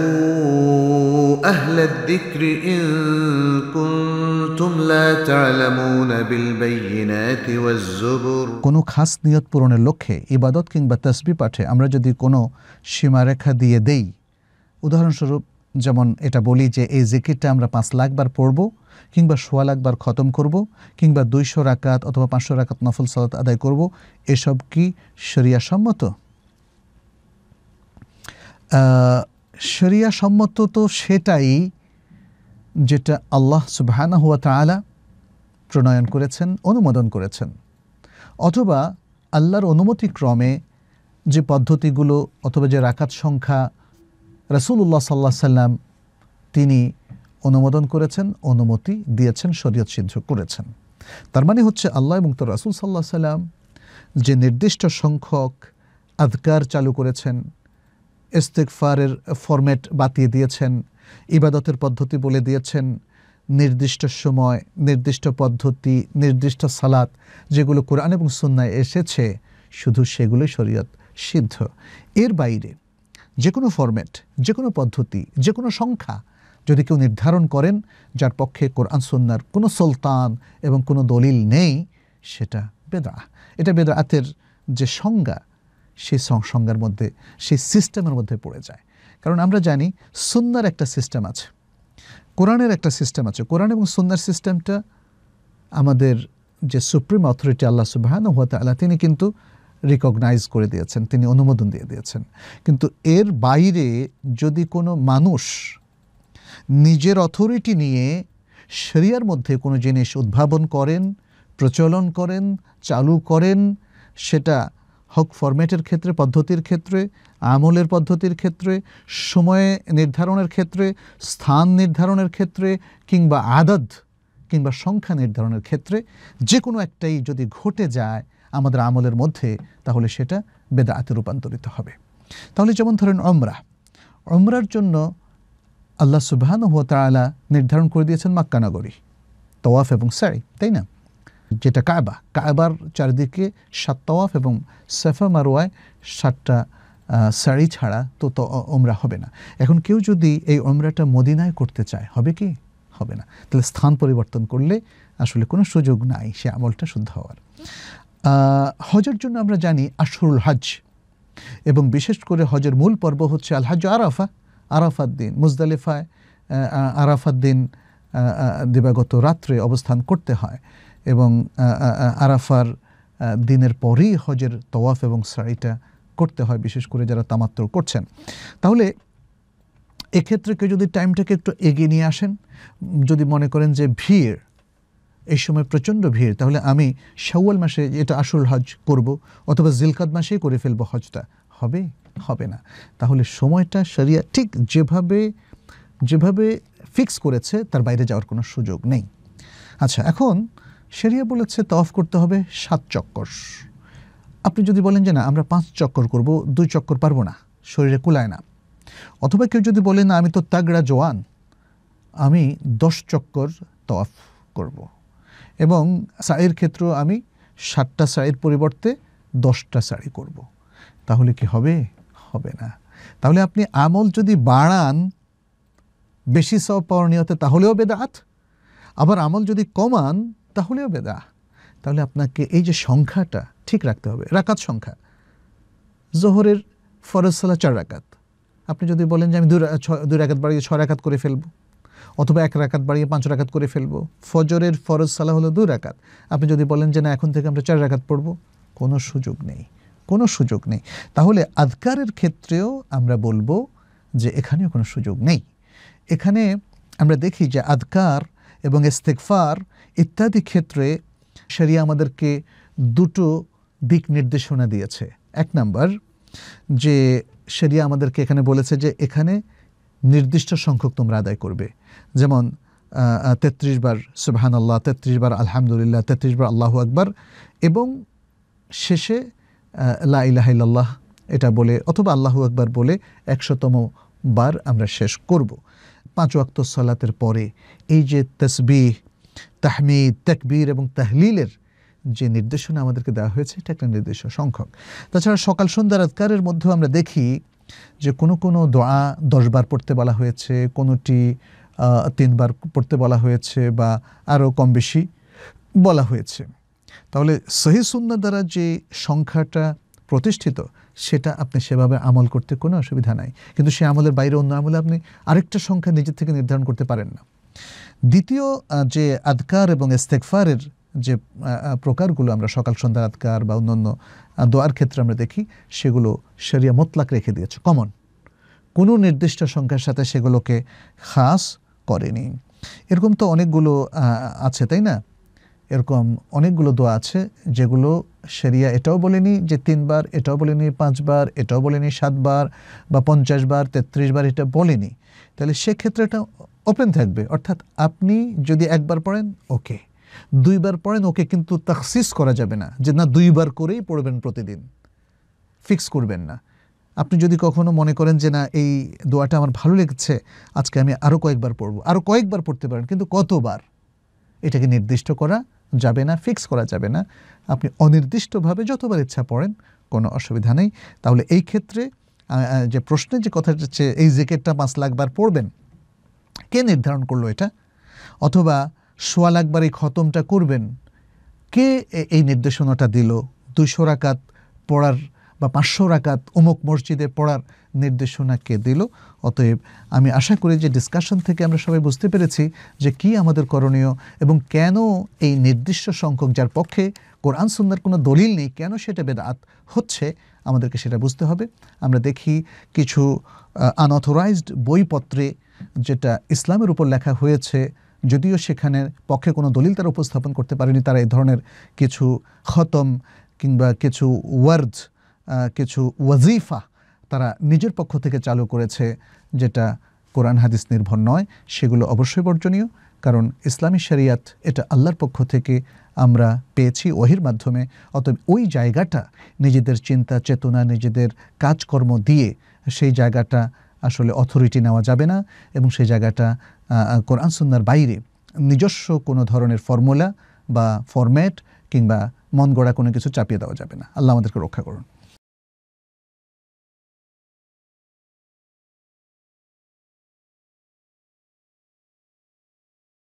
فاسألوا أهل الذكر إن كنتم لا تعلمون بالبينات والزبر কোনো খাস নিয়ত পূরণের লক্ষ্যে ইবাদত কিংবা তসবি পাঠে আমরা যদি কোনো সীমারেখা দিয়ে দেই উদাহরণস্বরূপ যেমন এটা বলি যে এই জিকিরটা আমরা পাঁচ লাখবার পড়ব কিংবা সোয়া লাখবার খতম করব কিংবা দুইশো রাকাত অথবা পাঁচশো রাকাত নফল সালাত আদায় করব এসব কি শরিয়া সম্মত আহ, শরিয়া সম্মত তো সেটাই যেটা আল্লাহ সুবহানাহু হুয়া তাআলা প্রণয়ন করেছেন, অনুমোদন করেছেন। অথবা আল্লাহর অনুমতিক্রমে যে পদ্ধতিগুলো অথবা যে রাকাত সংখ্যা রসুল্লাহ সাল্লাহ সাল্লাম তিনি অনুমোদন করেছেন, অনুমতি দিয়েছেন, শরীয়ত সিদ্ধ করেছেন। তার মানে হচ্ছে আল্লাহ এবং তোর রাসুল সাল্লাহ সাল্লাম যে নির্দিষ্ট সংখ্যক আধকার চালু করেছেন ইস্তেকফারের ফরম্যাট বাতিয়ে দিয়েছেন, ইবাদতের পদ্ধতি বলে দিয়েছেন, নির্দিষ্ট সময়, নির্দিষ্ট পদ্ধতি, নির্দিষ্ট সালাত, যেগুলো কোরআন এবং সুন্নায় এসেছে, শুধু সেগুলোই শরীয়ত সিদ্ধ। এর বাইরে যে কোনো ফরম্যাট যে কোনো পদ্ধতি, যে কোনো সংখ্যা যদি কেউ নির্ধারণ করেন, যার পক্ষে কোরআন, সুন্নার কোনো সুলতান এবং কোনো দলিল নেই, সেটা বেদা এটা বেদাতের যে সংজ্ঞা সেই সং- সংজ্ঞার মধ্যে, সেই সিস্টেমের মধ্যে পড়ে যায়। কারণ আমরা জানি সুন্নার একটা সিস্টেম আছে, কোরআনের একটা সিস্টেম আছে। কোরআন এবং সুন্নার সিস্টেমটা আমাদের যে সুপ্রিম অথরিটি আল্লাহ সুবাহান হাত আল্লাহ তিনি কিন্তু রিকগনাইজ করে দিয়েছেন, তিনি অনুমোদন দিয়ে দিয়েছেন। কিন্তু এর বাইরে যদি কোনো মানুষ নিজের অথরিটি নিয়ে শরিয়ার মধ্যে কোনো জিনিস উদ্ভাবন করেন, প্রচলন করেন, চালু করেন, সেটা হক ফরম্যাটের ক্ষেত্রে, পদ্ধতির ক্ষেত্রে, আমলের পদ্ধতির ক্ষেত্রে, সময়ে নির্ধারণের ক্ষেত্রে, স্থান নির্ধারণের ক্ষেত্রে কিংবা আদাদ কিংবা সংখ্যা নির্ধারণের ক্ষেত্রে যে কোনো একটাই যদি ঘটে যায় আমাদের আমলের মধ্যে, তাহলে সেটা বেদাতে রূপান্তরিত হবে। তাহলে যেমন ধরেন অমরা অমরার জন্য আল্লাহ সুবহান হুয়া নির্ধারণ করে দিয়েছেন মাক্কানগরী তওয়াফ এবং সাই, তাই না? যেটা কায়বা কায়বার চারিদিকে সাত তওয়াফ এবং সাফা মারোয়ায় সাতটা শাড়ি ছাড়া তো তো ওমরা হবে না। এখন কেউ যদি এই ওমরাটা মদিনায় করতে চায়, হবে কি? হবে না। তাহলে স্থান পরিবর্তন করলে আসলে কোনো সুযোগ নাই, সে আমলটা শুদ্ধ হওয়ার। হজের জন্য আমরা জানি আশরুল হজ এবং বিশেষ করে হজের মূল পর্ব হচ্ছে আলহাজ আরাফা আরাফাত দিন। মুজদালিফায় আরাফাত দিন দিবাগত রাত্রে অবস্থান করতে হয়। এবং আরাফার দিনের পরেই হজের তওয়াফ এবং সাড়িটা করতে হয়, বিশেষ করে যারা তামাত্র করছেন। তাহলে এক্ষেত্রে কেউ যদি টাইমটাকে একটু এগিয়ে নিয়ে আসেন, যদি মনে করেন যে ভিড়, এই সময় প্রচণ্ড ভিড়, তাহলে আমি শাওয়াল মাসে এটা আসল হজ করব, অথবা জিলকাদ মাসেই করে ফেলব হজটা। হবে? হবে না। তাহলে সময়টা শরিয়া ঠিক যেভাবে যেভাবে ফিক্স করেছে, তার বাইরে যাওয়ার কোনো সুযোগ নেই। আচ্ছা এখন শরিয়া বলেছে তফ করতে হবে সাত চক্কর। আপনি যদি বলেন যে না, আমরা পাঁচ চক্কর করব, দুই চক্কর পারব না, শরীরে কুলায় না। অথবা কেউ যদি বলে, না, আমি তো তাগড়া জোয়ান আমি দশ চক্কর তফ করব। এবং সাইয়ের ক্ষেত্রেও আমি সাতটা সাইয়ের পরিবর্তে দশটা শাড়ি করব। তাহলে কি হবে? হবে না। তাহলে আপনি আমল যদি বাড়ান, বেশি সব পাওয়ার নিয়তে তাহলেও বেদাত। আবার আমল যদি কমান তাহলেও বেদা, তাহলে আপনাকে এই যে সংখ্যাটা ঠিক রাখতে হবে, রাকাত সংখ্যা। জোহরের ফরজ সালা চার রাকাত। আপনি যদি বলেন যে আমি ছ- দুই রাকাত বাড়িয়ে ছয় রাকাত করে ফেলব, অথবা এক রাকাত বাড়িয়ে পাঁচ রাকাত করে ফেলব, ফজরের ফরজ সালা হলো দুই রাকাত। আপনি যদি বলেন যে না, এখন থেকে আমরা চার রাকাত পড়ব, কোনো সুযোগ নেই, কোনো সুযোগ নেই। তাহলে আধকারের ক্ষেত্রেও আমরা বলব যে এখানেও কোনো সুযোগ নেই। এখানে আমরা দেখি যে আদকার এবং ইস্তেকফার ইত্যাদি ক্ষেত্রে শরিয়া আমাদেরকে দুটো দিক নির্দেশনা দিয়েছে। এক নাম্বার, যে শরিয়া আমাদেরকে এখানে বলেছে যে এখানে নির্দিষ্ট সংখ্যক তোমরা আদায় করবে। যেমন তেত্রিশ বার সুবহান আল্লাহ তেত্রিশ বার আলহামদুলিল্লাহ, তেত্রিশ বার আল্লাহ আকবার এবং শেষে লা এটা বলে অথবা আল্লাহু আকবার বলে একশোতম বার আমরা শেষ করব। পাঁচ ওয়াক্ত সলাতের পরে এই যে তসবিহ, তাহমিদ, তাকবীর এবং তাহলিলের যে নির্দেশনা আমাদেরকে দেওয়া হয়েছে, এটা একটা নির্দিষ্ট সংখ্যক। তাছাড়া সকাল সন্ধ্যার আজকারের মধ্যেও আমরা দেখি যে কোনো কোনো দোয়া দশবার পড়তে বলা হয়েছে, কোনোটি তিনবার পড়তে বলা হয়েছে বা আরও কম বেশি বলা হয়েছে। তাহলে সহি সুন্না দ্বারা যে সংখ্যাটা প্রতিষ্ঠিত সেটা আপনি সেভাবে আমল করতে কোনো অসুবিধা নাই। কিন্তু সে আমলের বাইরে অন্য আমলে আপনি আরেকটা সংখ্যা নিজের থেকে নির্ধারণ করতে পারেন না। দ্বিতীয় যে আদকার এবং ইস্তেকফারের যে প্রকারগুলো আমরা সকাল সন্ধ্যার আদকার বা অন্যান্য দোয়ার ক্ষেত্রে আমরা দেখি, সেগুলো শরিয়া মোতলাক রেখে দিয়েছে। কমন। কোনো নির্দিষ্ট সংখ্যার সাথে সেগুলোকে খাস করেনি। এরকম তো অনেকগুলো আছে, তাই না? এরকম অনেকগুলো দোয়া আছে যেগুলো সেরিয়া এটাও বলেনি যে তিনবার, এটাও বলেনি পাঁচবার, এটাও বলেনি সাতবার বা পঞ্চাশ বার তেত্রিশ বার এটা বলেনি। তাহলে সেক্ষেত্রে এটা ওপেন থাকবে। অর্থাৎ আপনি যদি একবার পড়েন ওকে দুইবার পড়েন ওকে কিন্তু তাকসিস করা যাবে না যে না দুইবার করেই পড়বেন প্রতিদিন। ফিক্স করবেন না। আপনি যদি কখনো মনে করেন যে না, এই দোয়াটা আমার ভালো লেগেছে, আজকে আমি আরও কয়েকবার পড়ব। আরও কয়েকবার পড়তে পারেন, কিন্তু কতবার? এটাকে নির্দিষ্ট করা যাবে না ফিক্স করা যাবে না। আপনি অনির্দিষ্টভাবে যতবার ইচ্ছা পড়েন, কোনো অসুবিধা নেই। তাহলে এই ক্ষেত্রে যে প্রশ্নের যে কথাটা হচ্ছে, এই জেকেটটা পাঁচ লাখবার পড়বেন কে নির্ধারণ করল এটা? অথবা সোয়া লাখবার এই খতমটা করবেন, কে এই নির্দেশনাটা দিল? দুইশো রাকাত পড়ার বা পাঁচশো রাকাত অমুক মসজিদে পড়ার নির্দেশনা কে দিল। অতএব আমি আশা করি যে ডিসকাশন থেকে আমরা সবাই বুঝতে পেরেছি যে কি আমাদের করণীয় এবং কেন এই নির্দিষ্ট সংখ্যক যার পক্ষে কোরআন সুন্দর কোনো দলিল নেই, কেন সেটা বেদাত হচ্ছে, আমাদেরকে সেটা বুঝতে হবে। আমরা দেখি কিছু আনঅথরাইজড বইপত্রে যেটা ইসলামের উপর লেখা হয়েছে, যদিও সেখানে পক্ষে কোনো দলিল তারা উপস্থাপন করতে পারেনি, তারা এই ধরনের কিছু খতম কিংবা কিছু ওয়ার্ড কিছু ওয়াজিফা তারা নিজের পক্ষ থেকে চালু করেছে, যেটা কোরআন হাদিস নির্ভর নয়। সেগুলো অবশ্যই বর্জনীয়, কারণ ইসলামী শরিয়াত এটা আল্লাহর পক্ষ থেকে আমরা পেয়েছি ওহির মাধ্যমে। অতএব ওই জায়গাটা নিজেদের চিন্তা, চেতনা, নিজেদের কাজকর্ম দিয়ে সেই জায়গাটা আসলে অথরিটি নেওয়া যাবে না এবং সেই জায়গাটা কোরআন সুন্নার বাইরে নিজস্ব কোনো ধরনের ফর্মুলা বা ফরম্যাট কিংবা মন গড়া কোনো কিছু চাপিয়ে দেওয়া যাবে না। আল্লাহ আমাদেরকে রক্ষা করুন।